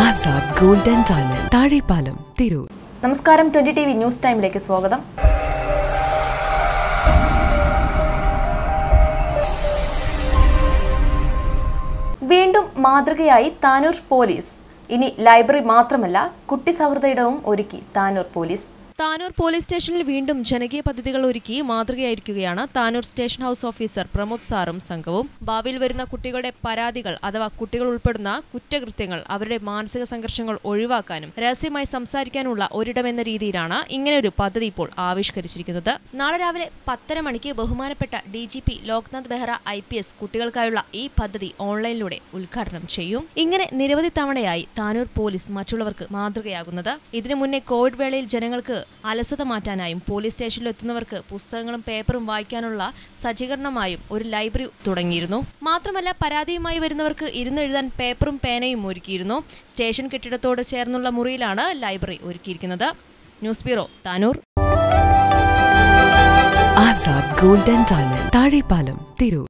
Azad gold and diamond Thazhepalam Tirur. നമസ്കാരം twenty T V news ടൈമിലേക്ക് സ്വാഗതം. വീണ്ടും മാതൃകയായി താനൂർ പോലീസ്. ഇനി ലൈബ്രറി മാത്രമല്ല കുട്ടി സൗഹൃദ ഇടവും ഒരുക്കി താനൂർ പോലീസ്. താനൂർ പോലീസ് സ്റ്റേഷനിൽ വീണ്ടും ജനകീയ പദ്ധതികൾ ഒരുക്കി മാതൃകയായിരിക്കുകയാണ് Tanur station house officer Pramod സാറും സംഘവും. ഭാവിയിൽ വരുന്ന കുട്ടികളുടെ പരാതികൾ അഥവാ കുട്ടികൾ ഉൾപ്പെടുന്ന കുറ്റകൃത്യങ്ങൾ അവരുടെ മാനസിക സംഘർഷങ്ങൾ ഒഴിവാക്കാനും രഹസ്യമായി സംസാരിക്കാനുള്ള ഒരിടമെന്ന രീതിയിലാണ് ഇങ്ങനെയൊരു പദ്ധതി ഇപ്പോൾ ആവിഷ്കരിച്ചിരിക്കുന്നത്. നാളെ രാവിലെ പത്തര മണിക്ക് ബഹുമാനപ്പെട്ട D G P Loknath Behra I P S കുട്ടികൾക്കായുള്ള ഈ പദ്ധതി ഓൺലൈനിലൂടെ ഉദ്ഘാടനം ചെയ്യും. ഇങ്ങനെ നിരവധി തവണയായി താനൂർ പോലീസ് മറ്റുള്ളവർക്ക് മാതൃകയാകുന്നത്. ഇതിനു മുന്നേ കോവിഡ് വേളയിൽ ജനങ്ങൾക്ക് അലസത മാറ്റാനായും പോലീസ് സ്റ്റേഷനിൽ എത്തുന്നവർക്ക് പുസ്തകങ്ങളും പേപ്പറും വായിക്കാനുള്ള സജ്ജീകരണമായും ഒരു ലൈബ്രറി തുടങ്ങിയിരുന്നു. മാത്രമല്ല പരാതിയുമായി വരുന്നവർക്ക് ഇരുന്നെഴുതാൻ പേപ്പറും പേനയും ഒരുക്കിയിരുന്നു. സ്റ്റേഷൻ കെട്ടിടത്തോട് ചേർന്നുള്ള മുറിയിലാണ് ലൈബ്രറി ഒരുക്കിയിരിക്കുന്നത്. News bureau Tanur. Azad golden and Thazhepalam Tirur.